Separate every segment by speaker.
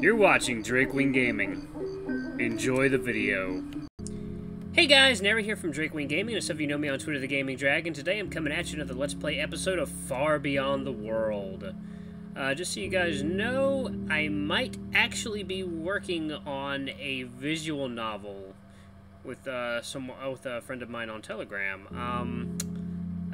Speaker 1: You're watching Drakewing Gaming. Enjoy the video. Hey guys, Nary here from Drakewing Gaming, and some of you know me on Twitter, The Gaming Dragon. Today I'm coming at you another Let's Play episode of Far Beyond the World. Uh, just so you guys know, I might actually be working on a visual novel with uh, some with a friend of mine on Telegram. Um,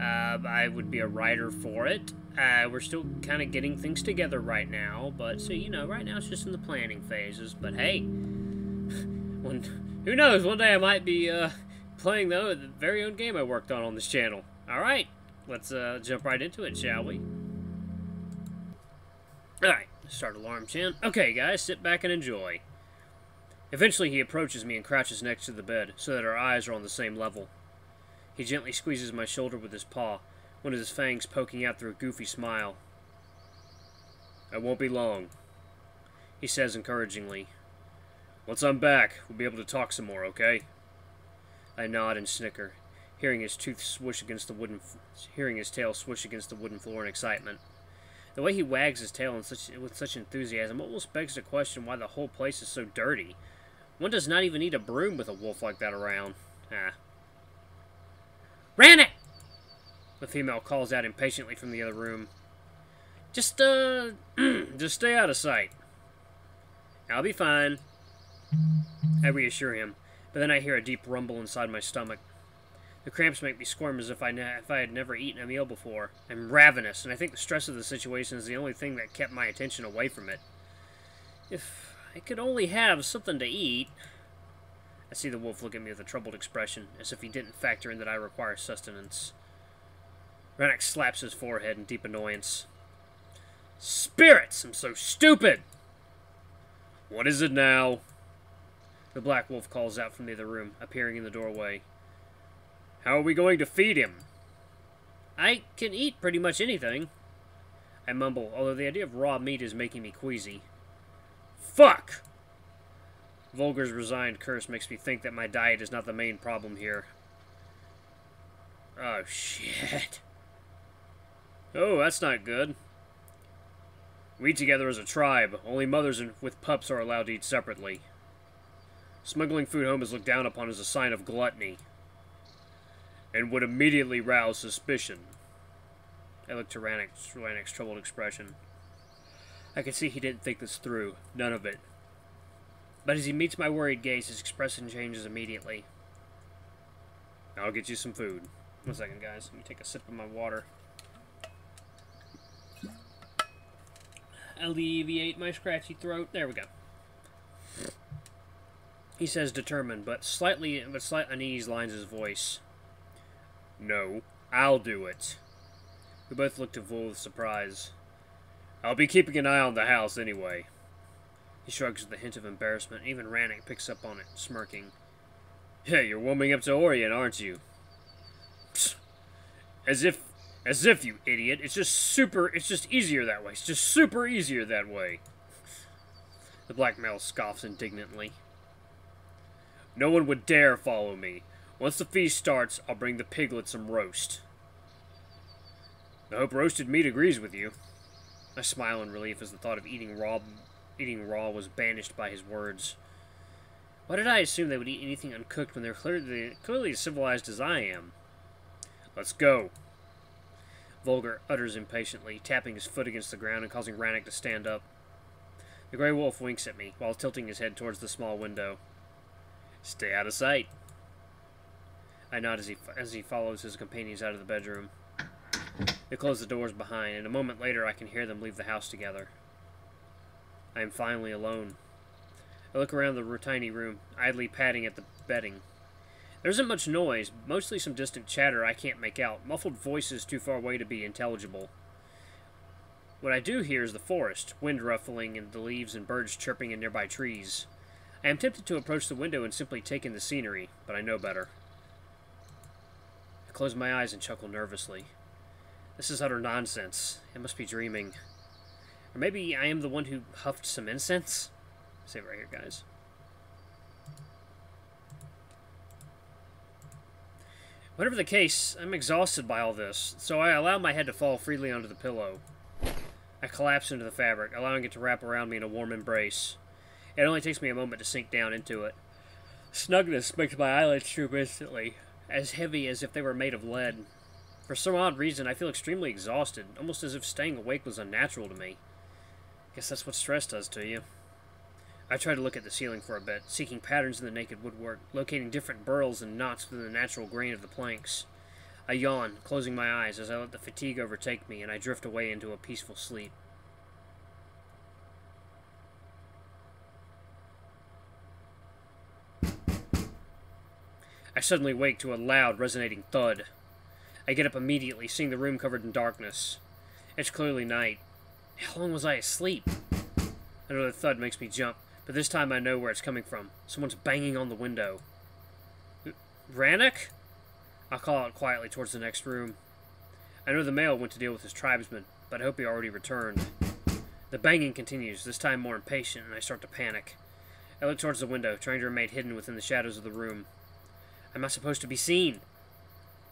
Speaker 1: uh, I would be a writer for it. Uh, we're still kind of getting things together right now, but so you know, right now it's just in the planning phases. But hey, when who knows? One day I might be uh, playing though the very own game I worked on on this channel. All right, let's uh, jump right into it, shall we? All right, start alarm chin. Okay, guys, sit back and enjoy. Eventually, he approaches me and crouches next to the bed, so that our eyes are on the same level. He gently squeezes my shoulder with his paw, one of his fangs poking out through a goofy smile. I won't be long, he says encouragingly. Once I'm back, we'll be able to talk some more, okay? I nod and snicker, hearing his tooth swish against the wooden, hearing his tail swish against the wooden floor in excitement. The way he wags his tail such, with such enthusiasm almost begs the question why the whole place is so dirty. One does not even need a broom with a wolf like that around. Ah. Rannoch! The female calls out impatiently from the other room. Just, uh, just stay out of sight. I'll be fine. I reassure him, but then I hear a deep rumble inside my stomach. The cramps make me squirm as if I, if I had never eaten a meal before. I'm ravenous, and I think the stress of the situation is the only thing that kept my attention away from it. If I could only have something to eat... I see the wolf look at me with a troubled expression, as if he didn't factor in that I require sustenance. Rannoch slaps his forehead in deep annoyance. Spirits! I'm so stupid! What is it now? The black wolf calls out from the other room, appearing in the doorway. How are we going to feed him? I can eat pretty much anything. I mumble, although the idea of raw meat is making me queasy. Fuck! Vulgor's resigned curse makes me think that my diet is not the main problem here. Oh, shit. Oh, that's not good. We eat together as a tribe. Only mothers with pups are allowed to eat separately. Smuggling food home is looked down upon as a sign of gluttony. And would immediately rouse suspicion. I looked to Rannoch's troubled expression. I could see he didn't think this through. None of it. But as he meets my worried gaze, his expression changes immediately. I'll get you some food. One second, guys. Let me take a sip of my water. alleviate my scratchy throat. There we go. He says determined, but slightly, but slight unease lines his voice. No, I'll do it. We both looked at Vol with surprise. I'll be keeping an eye on the house anyway. He shrugs with a hint of embarrassment. Even Rannoch picks up on it, smirking. Hey, you're warming up to Orion, aren't you? Psst. As if as if, you idiot. It's just super, it's just easier that way. It's just super easier that way. The black male scoffs indignantly. No one would dare follow me. Once the feast starts, I'll bring the piglet some roast. I hope roasted meat agrees with you. I smile in relief as the thought of eating raw eating raw was banished by his words. Why did I assume they would eat anything uncooked when they're clearly, clearly as civilized as I am? Let's go. Vulgor utters impatiently, tapping his foot against the ground and causing Rannoch to stand up. The Grey Wolf winks at me, while tilting his head towards the small window. Stay out of sight. I nod as he, as he follows his companions out of the bedroom. They close the doors behind, and a moment later I can hear them leave the house together. I am finally alone. I look around the tiny room, idly patting at the bedding. There isn't much noise, mostly some distant chatter I can't make out, muffled voices too far away to be intelligible. What I do hear is the forest, wind ruffling and the leaves and birds chirping in nearby trees. I am tempted to approach the window and simply take in the scenery, but I know better. I close my eyes and chuckle nervously. This is utter nonsense. I must be dreaming. Or maybe I am the one who huffed some incense? Save it right here, guys. Whatever the case, I'm exhausted by all this, so I allow my head to fall freely onto the pillow. I collapse into the fabric, allowing it to wrap around me in a warm embrace. It only takes me a moment to sink down into it. Snugness makes my eyelids droop instantly, as heavy as if they were made of lead. For some odd reason, I feel extremely exhausted, almost as if staying awake was unnatural to me. Guess that's what stress does to you. I try to look at the ceiling for a bit, seeking patterns in the naked woodwork, locating different burls and knots within the natural grain of the planks. I yawn, closing my eyes as I let the fatigue overtake me and I drift away into a peaceful sleep. I suddenly wake to a loud, resonating thud. I get up immediately, seeing the room covered in darkness. It's clearly night. How long was I asleep? Another thud makes me jump, but this time I know where it's coming from. Someone's banging on the window. Rannoch? I'll call out quietly towards the next room. I know the male went to deal with his tribesmen, but I hope he already returned. The banging continues, this time more impatient, and I start to panic. I look towards the window, trying to remain hidden within the shadows of the room. I'm not supposed to be seen.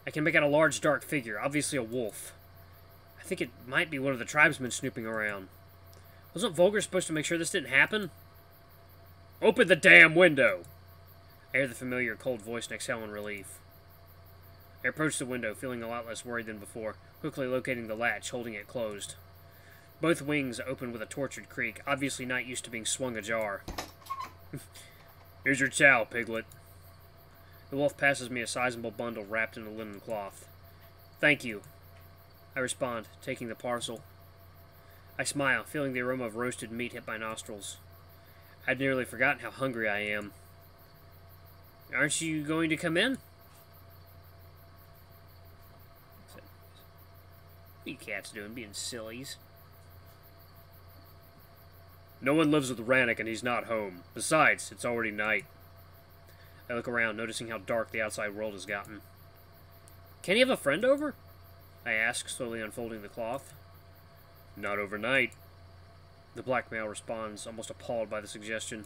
Speaker 1: I can make out a large dark figure, obviously a wolf. I think it might be one of the tribesmen snooping around. Wasn't Vulgor supposed to make sure this didn't happen? Open the damn window! I hear the familiar cold voice and exhale in relief. I approach the window, feeling a lot less worried than before, quickly locating the latch, holding it closed. Both wings open with a tortured creak, obviously not used to being swung ajar. Here's your chow, piglet. The wolf passes me a sizable bundle wrapped in a linen cloth. Thank you. I respond, taking the parcel. I smile, feeling the aroma of roasted meat hit my nostrils. I'd nearly forgotten how hungry I am. Aren't you going to come in? What are you cats doing, being sillies? No one lives with Rannoch and he's not home. Besides, it's already night. I look around, noticing how dark the outside world has gotten. Can he have a friend over? I ask, slowly unfolding the cloth. Not overnight. The black male responds, almost appalled by the suggestion.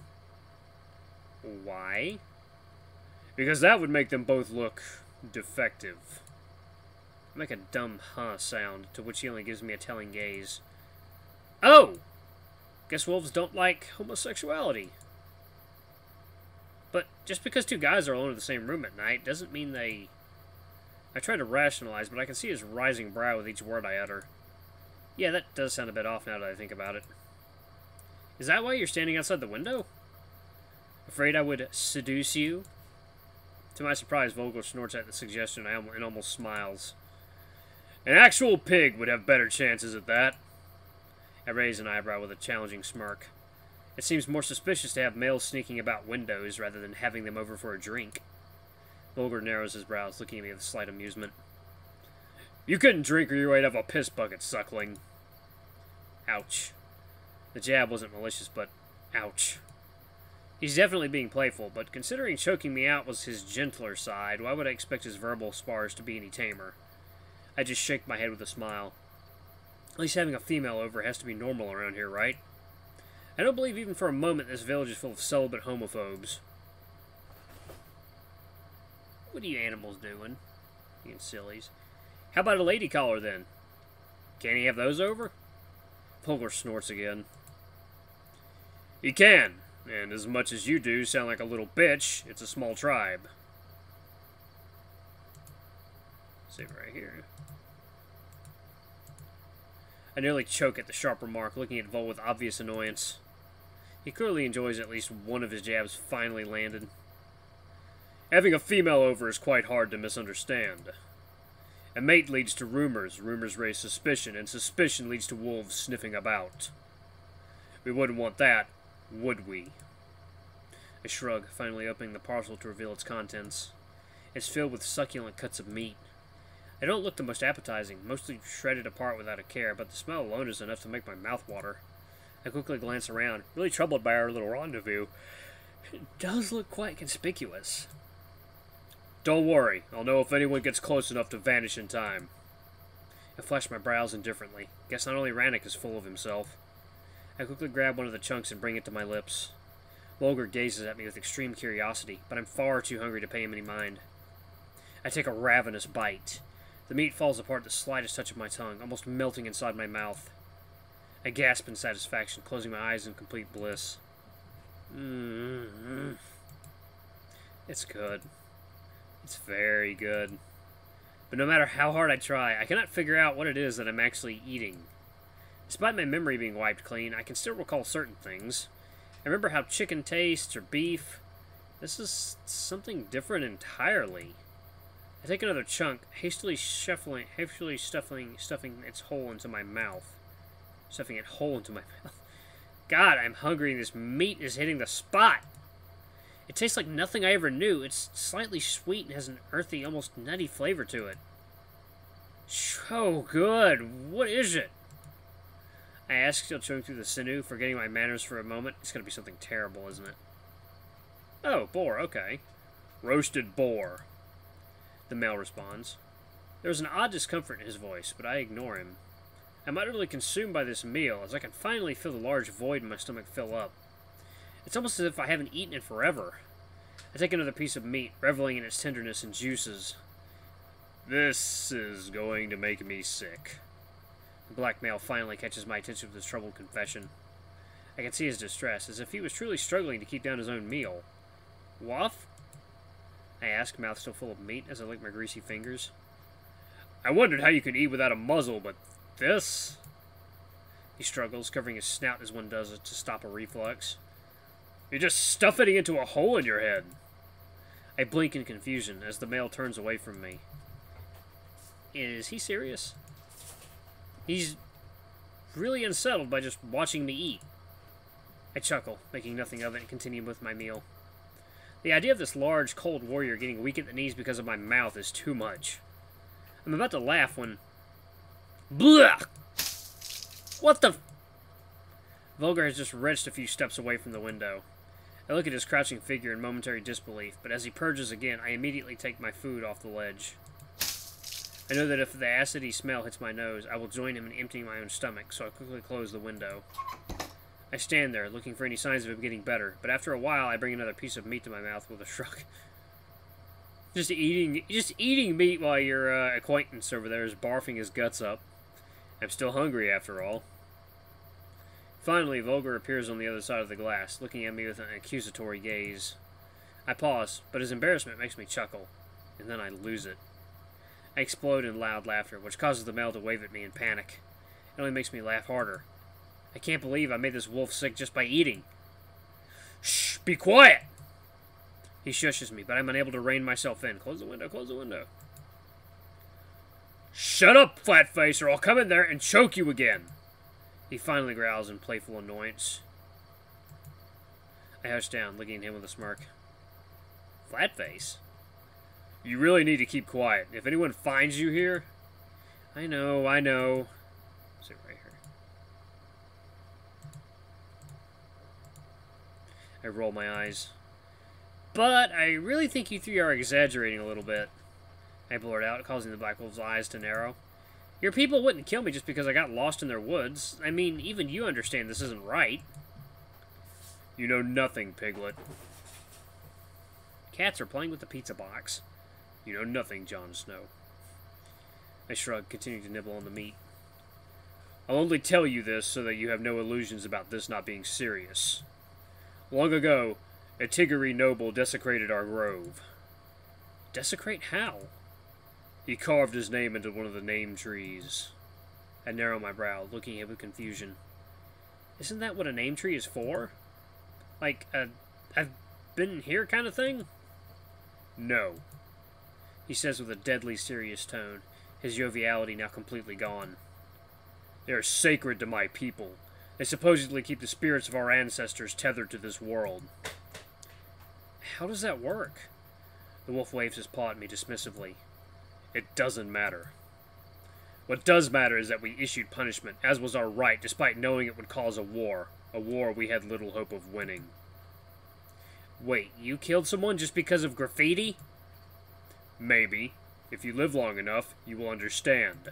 Speaker 1: Why? Because that would make them both look defective. I make a dumb huh sound, to which he only gives me a telling gaze. Oh! Guess wolves don't like homosexuality. But just because two guys are alone in the same room at night doesn't mean they... I try to rationalize, but I can see his rising brow with each word I utter. Yeah, that does sound a bit off now that I think about it. Is that why you're standing outside the window? Afraid I would seduce you? To my surprise, Vulgor snorts at the suggestion and almost smiles. An actual pig would have better chances at that. I raise an eyebrow with a challenging smirk. It seems more suspicious to have males sneaking about windows rather than having them over for a drink. Vulgor narrows his brows, looking at me with slight amusement. You couldn't drink or you would have a piss bucket, suckling. Ouch. The jab wasn't malicious, but ouch. He's definitely being playful, but considering choking me out was his gentler side, why would I expect his verbal spars to be any tamer? I just shake my head with a smile. At least having a female over has to be normal around here, right? I don't believe even for a moment this village is full of celibate homophobes. What are you animals doing? You sillies. How about a lady collar, then? Can he have those over? Vulgor snorts again. He can, and as much as you do sound like a little bitch, it's a small tribe. Save right here. I nearly choke at the sharp remark, looking at Vol with obvious annoyance. He clearly enjoys at least one of his jabs finally landed. Having a female over is quite hard to misunderstand. A mate leads to rumors, rumors raise suspicion, and suspicion leads to wolves sniffing about. We wouldn't want that, would we? I shrug, finally opening the parcel to reveal its contents. It's filled with succulent cuts of meat. They don't look the most appetizing, mostly shredded apart without a care, but the smell alone is enough to make my mouth water. I quickly glance around, really troubled by our little rendezvous. It does look quite conspicuous. Don't worry, I'll know if anyone gets close enough to vanish in time. I flash my brows indifferently. Guess not only Rannoch is full of himself. I quickly grab one of the chunks and bring it to my lips. Vulgor gazes at me with extreme curiosity, but I'm far too hungry to pay him any mind. I take a ravenous bite. The meat falls apart at the slightest touch of my tongue, almost melting inside my mouth. I gasp in satisfaction, closing my eyes in complete bliss. Mm-hmm. It's good. It's very good. But no matter how hard I try, I cannot figure out what it is that I'm actually eating. Despite my memory being wiped clean, I can still recall certain things. I remember how chicken tastes or beef. This is something different entirely. I take another chunk, hastily shuffling, hastily stuffing, stuffing its hole into my mouth. Stuffing it whole into my mouth. God, I'm hungry and this meat is hitting the spot. It tastes like nothing I ever knew. It's slightly sweet and has an earthy, almost nutty flavor to it. So good. What is it? I ask, still chewing through the sinew, forgetting my manners for a moment. It's going to be something terrible, isn't it? Oh, boar, okay. Roasted boar. The male responds. There's an odd discomfort in his voice, but I ignore him. I'm utterly consumed by this meal, as I can finally feel the large void in my stomach fill up. It's almost as if I haven't eaten it forever. I take another piece of meat, reveling in its tenderness and juices. This is going to make me sick. The black male finally catches my attention with his troubled confession. I can see his distress, as if he was truly struggling to keep down his own meal. Waff? I ask, mouth still full of meat, as I lick my greasy fingers. I wondered how you could eat without a muzzle, but this... He struggles, covering his snout as one does to stop a reflux. You're just stuffing it into a hole in your head. I blink in confusion as the male turns away from me. Is he serious? He's really unsettled by just watching me eat. I chuckle, making nothing of it, and continue with my meal. The idea of this large, cold warrior getting weak at the knees because of my mouth is too much. I'm about to laugh when... Blah! What the... Vulgor has just wrenched a few steps away from the window. I look at his crouching figure in momentary disbelief, but as he purges again, I immediately take my food off the ledge. I know that if the acidy smell hits my nose, I will join him in emptying my own stomach, so I quickly close the window. I stand there, looking for any signs of him getting better, but after a while I bring another piece of meat to my mouth with a shrug. just eating just eating meat while your uh, acquaintance over there is barfing his guts up. I'm still hungry after all. Finally, Vulgor appears on the other side of the glass, looking at me with an accusatory gaze. I pause, but his embarrassment makes me chuckle, and then I lose it. I explode in loud laughter, which causes the male to wave at me in panic. It only makes me laugh harder. I can't believe I made this wolf sick just by eating. Shh, be quiet! He shushes me, but I'm unable to rein myself in. Close the window, close the window. Shut up, flatface, or I'll come in there and choke you again. He finally growls in playful annoyance. I hush down, looking at him with a smirk. Flatface? You really need to keep quiet. If anyone finds you here... I know, I know. Sit right here. I roll my eyes. But I really think you three are exaggerating a little bit. I blurt out, causing the Black Wolf's eyes to narrow. Your people wouldn't kill me just because I got lost in their woods. I mean, even you understand this isn't right. You know nothing, Piglet. Cats are playing with the pizza box. You know nothing, Jon Snow. I shrug, continuing to nibble on the meat. I'll only tell you this so that you have no illusions about this not being serious. Long ago, a Tiggery noble desecrated our grove. Desecrate how? He carved his name into one of the name trees. I narrow my brow, looking at him with confusion. Isn't that what a name tree is for? Like a I've been here kind of thing? No. He says with a deadly serious tone, his joviality now completely gone. They are sacred to my people. They supposedly keep the spirits of our ancestors tethered to this world. How does that work? The wolf waves his paw at me dismissively. It doesn't matter. What does matter is that we issued punishment, as was our right, despite knowing it would cause a war. A war we had little hope of winning. Wait, you killed someone just because of graffiti? Maybe. If you live long enough, you will understand.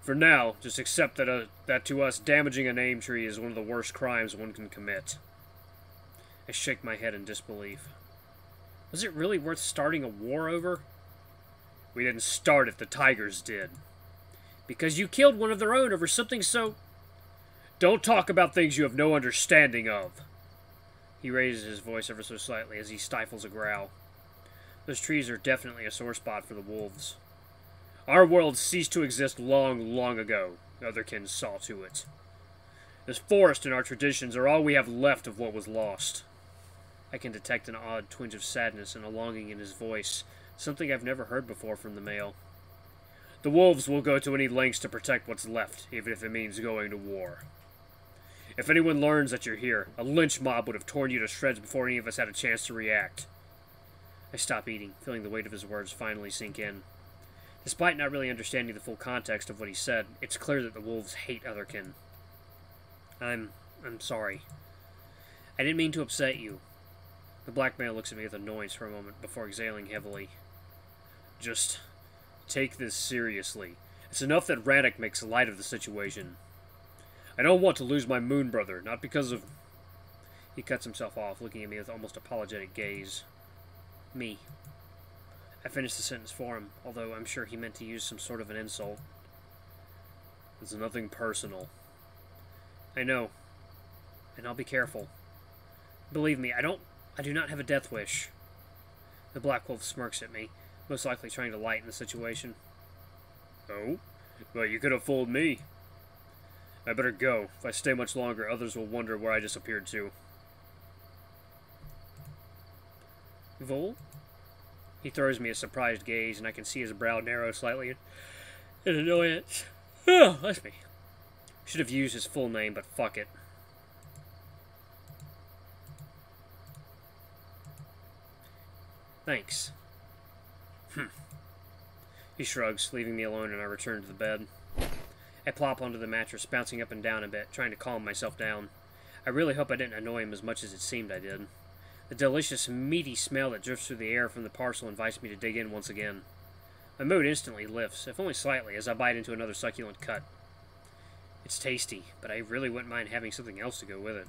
Speaker 1: For now, just accept that, uh, that to us, damaging a name tree is one of the worst crimes one can commit. I shake my head in disbelief. Was it really worth starting a war over? We didn't start it, the Tigers did. Because you killed one of their own over something so... Don't talk about things you have no understanding of. He raises his voice ever so slightly as he stifles a growl. Those trees are definitely a sore spot for the wolves. Our world ceased to exist long, long ago. Otherkin saw to it. This forest and our traditions are all we have left of what was lost. I can detect an odd twinge of sadness and a longing in his voice, something I've never heard before from the male. The wolves will go to any lengths to protect what's left, even if it means going to war. If anyone learns that you're here, a lynch mob would have torn you to shreds before any of us had a chance to react. I stop eating, feeling the weight of his words finally sink in. Despite not really understanding the full context of what he said, it's clear that the wolves hate Otherkin. I'm... I'm sorry. I didn't mean to upset you. The black male looks at me with annoyance for a moment before exhaling heavily. Just take this seriously. It's enough that Rannoch makes light of the situation. I don't want to lose my moon brother, not because of... He cuts himself off, looking at me with almost apologetic gaze. Me. I finished the sentence for him, although I'm sure he meant to use some sort of an insult. It's nothing personal. I know. And I'll be careful. Believe me, I don't I do not have a death wish. The Black Wolf smirks at me, most likely trying to lighten the situation. Oh? Well, you could have fooled me. I better go. If I stay much longer, others will wonder where I disappeared to. Vol? He throws me a surprised gaze, and I can see his brow narrow slightly in annoyance. Oh, that's me. Should have used his full name, but fuck it. Thanks. He shrugs, leaving me alone, and I return to the bed. I plop onto the mattress, bouncing up and down a bit, trying to calm myself down. I really hope I didn't annoy him as much as it seemed I did. The delicious, meaty smell that drifts through the air from the parcel invites me to dig in once again. My mood instantly lifts, if only slightly, as I bite into another succulent cut. It's tasty, but I really wouldn't mind having something else to go with it.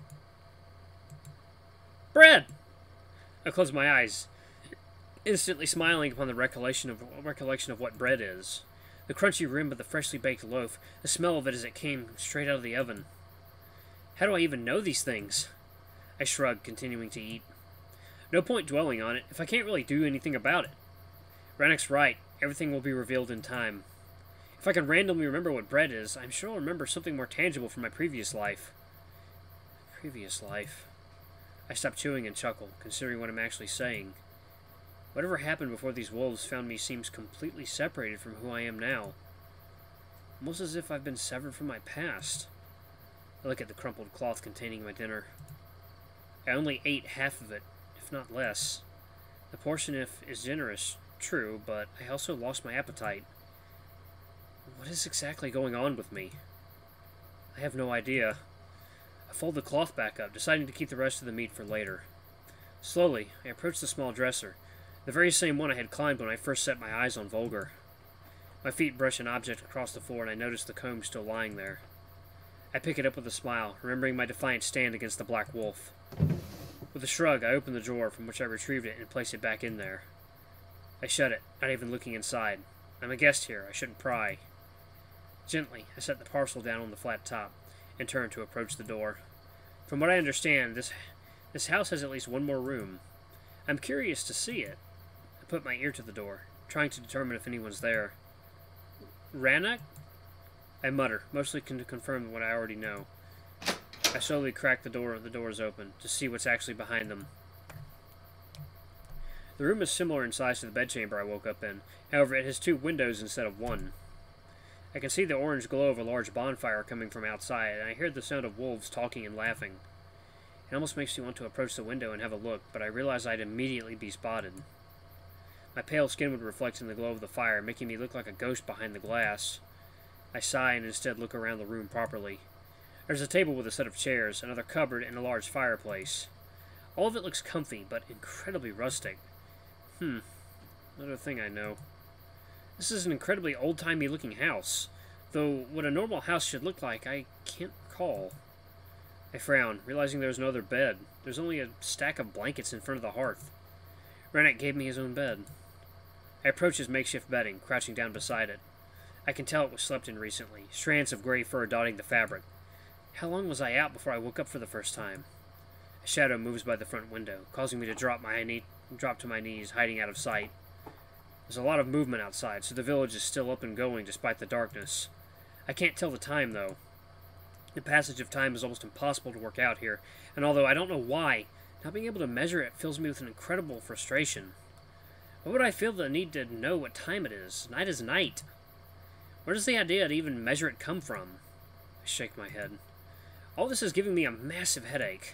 Speaker 1: Bread! I close my eyes, instantly smiling upon the recollection of recollection of what bread is. The crunchy rim of the freshly baked loaf, the smell of it as it came straight out of the oven. How do I even know these things? I shrug, continuing to eat. No point dwelling on it, if I can't really do anything about it. Rannoch's right, everything will be revealed in time. If I can randomly remember what bread is, I'm sure I'll remember something more tangible from my previous life. Previous life. I stop chewing and chuckle, considering what I'm actually saying. Whatever happened before these wolves found me seems completely separated from who I am now. Almost as if I've been severed from my past. I look at the crumpled cloth containing my dinner. I only ate half of it, if not less. The portion if is generous, true, but I also lost my appetite. What is exactly going on with me? I have no idea. I fold the cloth back up, deciding to keep the rest of the meat for later. Slowly, I approach the small dresser, the very same one I had climbed when I first set my eyes on Vulgor. My feet brush an object across the floor, and I notice the comb still lying there. I pick it up with a smile, remembering my defiant stand against the Black Wolf. With a shrug, I open the drawer from which I retrieved it and place it back in there. I shut it, not even looking inside. I'm a guest here, I shouldn't pry. Gently, I set the parcel down on the flat top and turn to approach the door. From what I understand, this this house has at least one more room. I'm curious to see it, put my ear to the door, trying to determine if anyone's there. Rannoch? I mutter, mostly to confirm what I already know. I slowly crack the door, the doors open, to see what's actually behind them. The room is similar in size to the bedchamber I woke up in, however it has two windows instead of one. I can see the orange glow of a large bonfire coming from outside, and I hear the sound of wolves talking and laughing. It almost makes me want to approach the window and have a look, but I realize I'd immediately be spotted. My pale skin would reflect in the glow of the fire, making me look like a ghost behind the glass. I sigh and instead look around the room properly. There's a table with a set of chairs, another cupboard, and a large fireplace. All of it looks comfy, but incredibly rustic. Hmm, another thing I know. This is an incredibly old-timey looking house, though what a normal house should look like I can't recall. I frown, realizing there's no other bed. There's only a stack of blankets in front of the hearth. Rannoch gave me his own bed. I approach his makeshift bedding, crouching down beside it. I can tell it was slept in recently, strands of gray fur dotting the fabric. How long was I out before I woke up for the first time? A shadow moves by the front window, causing me to drop my knee, drop to my knees, hiding out of sight. There's a lot of movement outside, so the village is still up and going despite the darkness. I can't tell the time, though. The passage of time is almost impossible to work out here, and although I don't know why, not being able to measure it fills me with an incredible frustration. Why would I feel the need to know what time it is? Night is night. Where does the idea to even measure it come from? I shake my head. All this is giving me a massive headache.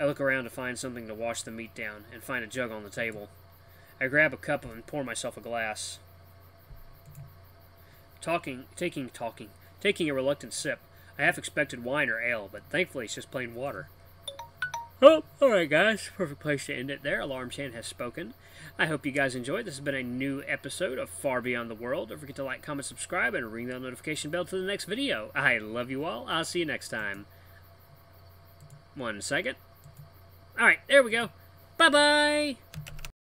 Speaker 1: I look around to find something to wash the meat down, and find a jug on the table. I grab a cup and pour myself a glass. Talking, taking, talking, taking a reluctant sip. I half expected wine or ale, but thankfully it's just plain water. Oh, alright guys, perfect place to end it there. Alarm Chan has spoken. I hope you guys enjoyed. This has been a new episode of Far Beyond the World. Don't forget to like, comment, subscribe, and ring that notification bell to the next video. I love you all. I'll see you next time. One second. Alright, there we go. Bye-bye!